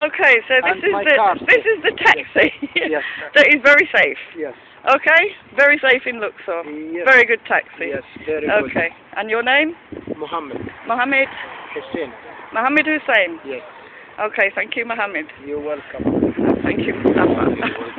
Okay, so this is the this is the taxi Yes. that is very safe. Yes. Okay, very safe in Luxor. Yes. Very good taxi. Yes, very good. Okay, and your name? Mohammed. Mohammed Hussein. Mohammed Hussein. Yes. Okay, thank you, Mohammed. You're welcome. Thank you, Mustafa.